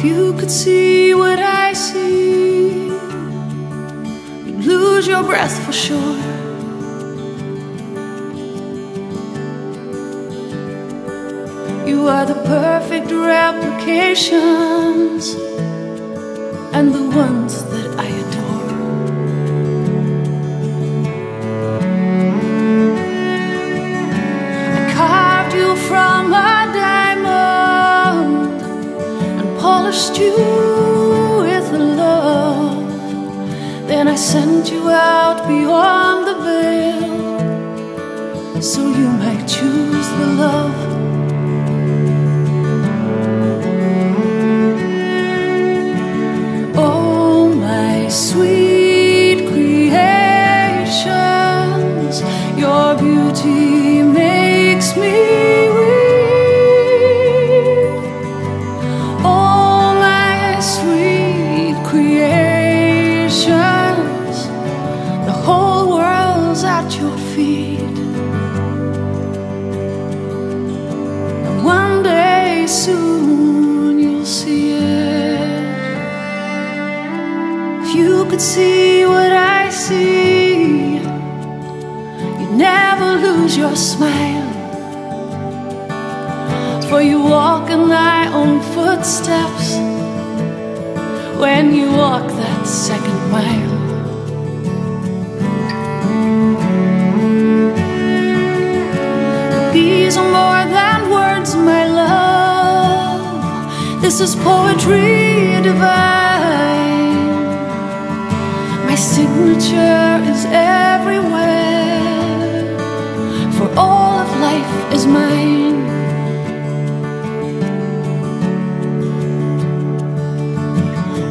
If you could see what I see, you'd lose your breath for sure. You are the perfect replications and the ones that I and you with love. Then I sent you out beyond the veil could see what I see, you'd never lose your smile. For you walk in thy own footsteps when you walk that second mile. These are more than words, my love. This is poetry divine. Signature is everywhere, for all of life is mine.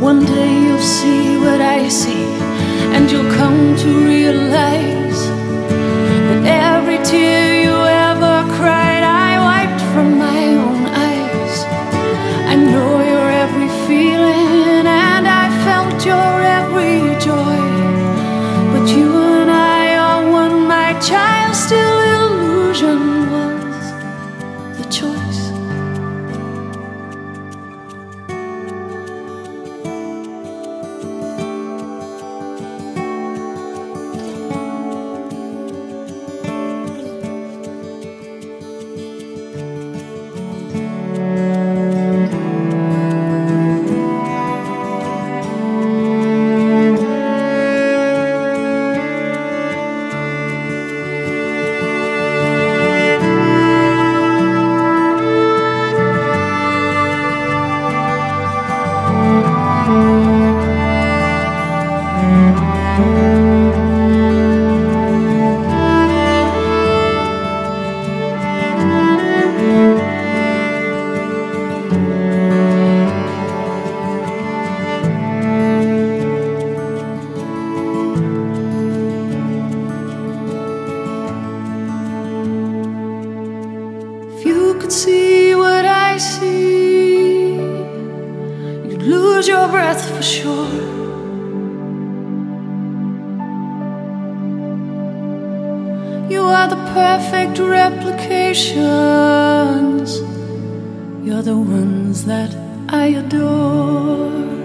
One day you'll see what I see, and you'll come to realize could see what I see, you'd lose your breath for sure. You are the perfect replications. You're the ones that I adore.